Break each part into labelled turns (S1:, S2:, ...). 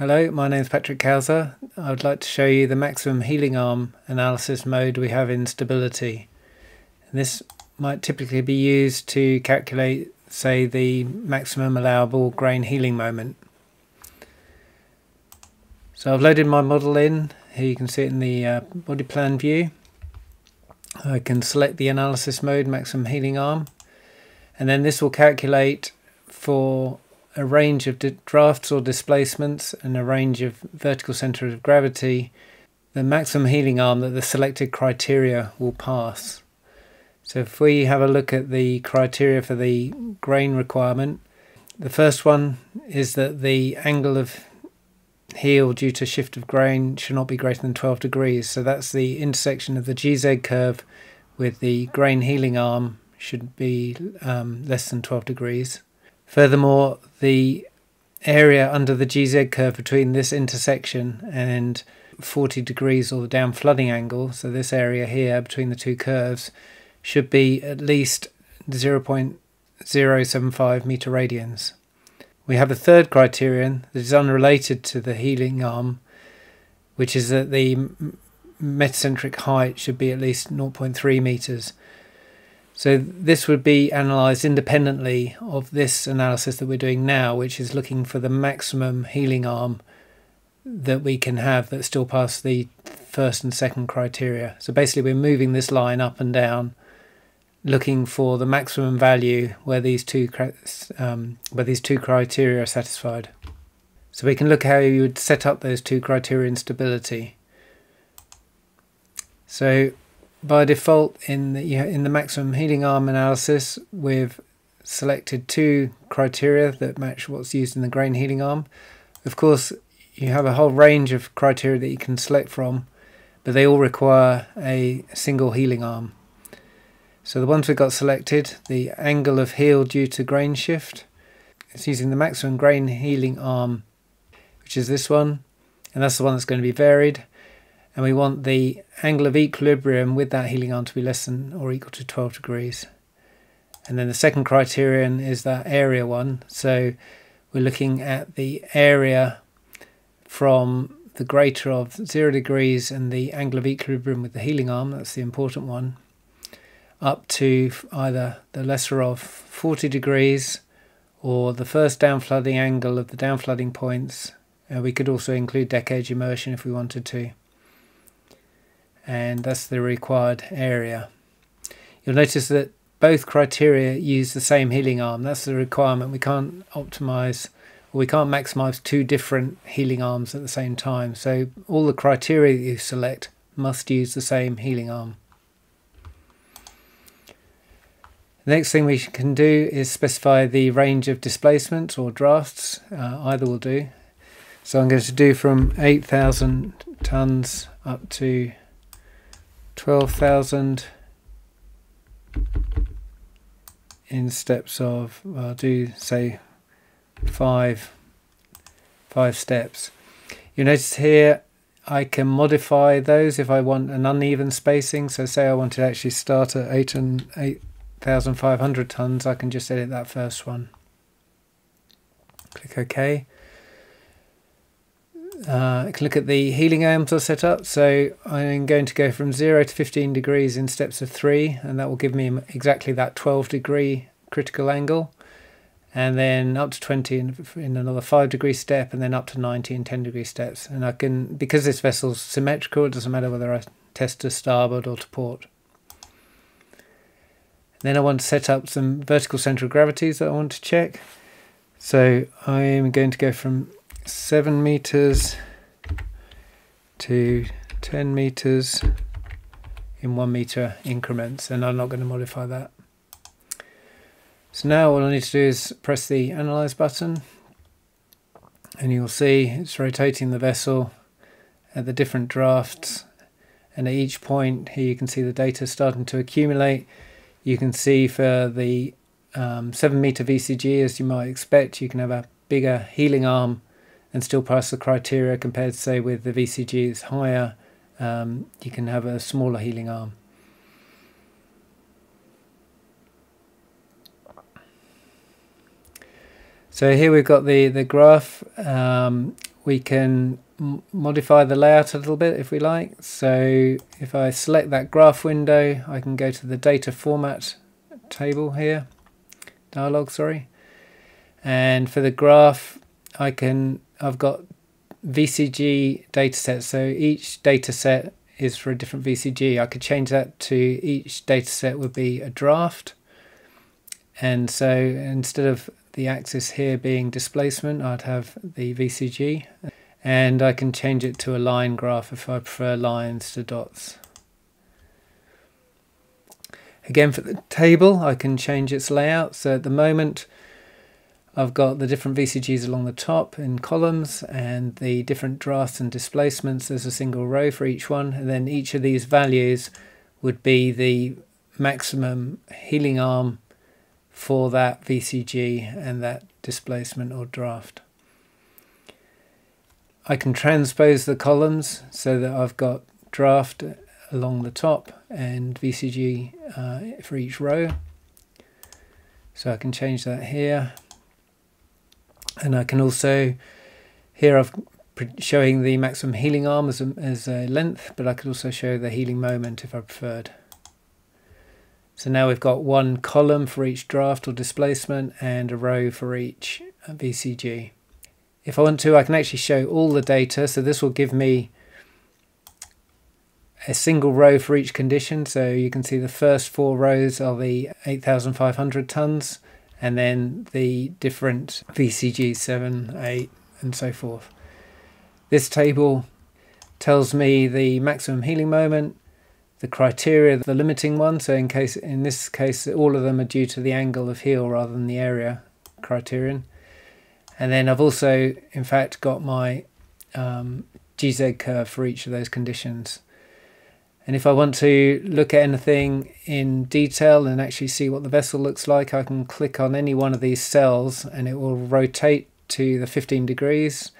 S1: Hello, my name is Patrick Cowser. I would like to show you the maximum heeling arm analysis mode we have in stability. This might typically be used to calculate, say, the maximum allowable grain heeling moment. So I've loaded my model in. Here you can see it in the uh, body plan view. I can select the analysis mode, maximum heeling arm, and then this will calculate for a range of drafts or displacements and a range of vertical center of gravity, the maximum heeling arm that the selected criteria will pass. So if we have a look at the criteria for the grain requirement, the first one is that the angle of heel due to shift of grain should not be greater than 12 degrees. So that's the intersection of the GZ curve with the grain heeling arm should be um, less than 12 degrees. Furthermore, the area under the GZ curve between this intersection and 40 degrees or the down flooding angle, so this area here between the two curves, should be at least 0.075 meter radians. We have a third criterion that is unrelated to the heeling arm, which is that the metacentric height should be at least 0.3 meters. So this would be analysed independently of this analysis that we're doing now, which is looking for the maximum heeling arm that we can have that still pass the first and second criteria. So basically we're moving this line up and down, looking for the maximum value where these two um, where these two criteria are satisfied. So we can look how you would set up those two criteria in stability. So by default in the in the maximum heeling arm analysis we've selected two criteria that match what's used in the grain heeling arm. Of course you have a whole range of criteria that you can select from but they all require a single heeling arm. So the ones we got selected the angle of heel due to grain shift it's using the maximum grain heeling arm which is this one and that's the one that's going to be varied and we want the angle of equilibrium with that heeling arm to be less than or equal to 12 degrees. And then the second criterion is that area one. So we're looking at the area from the greater of 0 degrees and the angle of equilibrium with the heeling arm, that's the important one, up to either the lesser of 40 degrees or the first downflooding angle of the downflooding points. Uh, we could also include deck edge immersion if we wanted to and that's the required area. You'll notice that both criteria use the same heeling arm. That's the requirement. We can't optimize we can't maximize two different heeling arms at the same time. So all the criteria you select must use the same heeling arm. Next thing we can do is specify the range of displacements or drafts. Uh, either will do. So I'm going to do from 8,000 tons up to 12,000 in steps of, well, I'll do say five, five steps. You notice here I can modify those if I want an uneven spacing. So say I want to actually start at 8 and 8,500 tons, I can just edit that first one. Click OK uh, I can look at the heeling arms are set up. So I'm going to go from 0 to 15 degrees in steps of 3 and that will give me exactly that 12 degree critical angle and then up to 20 in, in another 5 degree step and then up to 90 in 10 degree steps. And I can, because this vessel's symmetrical, it doesn't matter whether I test to starboard or to port. Then I want to set up some vertical center of gravities that I want to check. So I'm going to go from 7 meters to 10 meters in 1 meter increments and I'm not going to modify that. So now all I need to do is press the analyze button and you'll see it's rotating the vessel at the different drafts and at each point here you can see the data starting to accumulate. You can see for the um, 7 meter VCG as you might expect you can have a bigger heeling arm and still pass the criteria compared to say with the VCG higher um, you can have a smaller heeling arm. So here we've got the, the graph um, we can modify the layout a little bit if we like. So if I select that graph window, I can go to the data format table here, dialog, sorry. And for the graph, I can, I've got VCG datasets. So each dataset is for a different VCG. I could change that to each dataset would be a draft. And so instead of the axis here being displacement, I'd have the VCG and I can change it to a line graph if I prefer lines to dots. Again for the table I can change its layout so at the moment I've got the different VCGs along the top in columns and the different drafts and displacements as a single row for each one and then each of these values would be the maximum heeling arm for that VCG and that displacement or draft. I can transpose the columns so that I've got draft along the top and VCG uh, for each row. So I can change that here. And I can also, here I've showing the maximum heeling arm as a, as a length, but I could also show the heeling moment if I preferred. So now we've got one column for each draft or displacement and a row for each uh, VCG. If I want to, I can actually show all the data. So this will give me a single row for each condition. So you can see the first four rows are the 8,500 tons and then the different VCG 7, 8 and so forth. This table tells me the maximum heeling moment, the criteria, the limiting one. So in case in this case, all of them are due to the angle of heel rather than the area criterion. And then I've also, in fact, got my um, GZ curve for each of those conditions. And if I want to look at anything in detail and actually see what the vessel looks like, I can click on any one of these cells and it will rotate to the 15 degrees,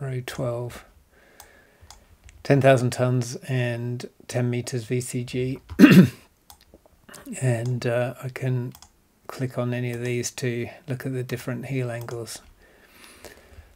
S1: row 12, 10,000 tons and 10 meters VCG. and uh, I can click on any of these to look at the different heel angles.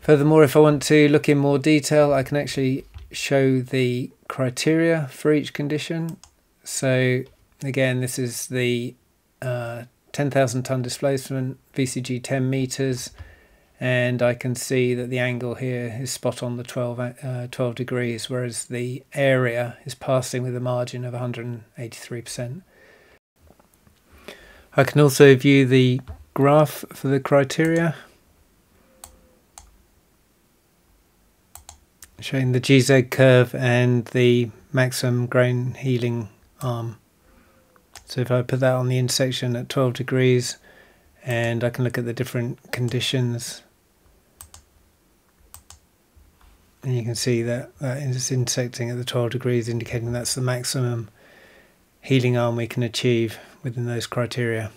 S1: Furthermore, if I want to look in more detail, I can actually show the criteria for each condition. So again, this is the uh, 10,000 ton displacement, VCG 10 meters, and I can see that the angle here is spot on the 12, uh, 12 degrees, whereas the area is passing with a margin of 183%. I can also view the graph for the criteria. Showing the GZ curve and the maximum grain heeling arm. So if I put that on the intersection at 12 degrees and I can look at the different conditions and you can see that that is intersecting at the 12 degrees indicating that's the maximum heeling arm we can achieve within those criteria.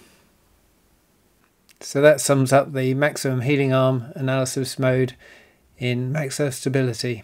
S1: So that sums up the maximum heeling arm analysis mode in Maxsurf Stability.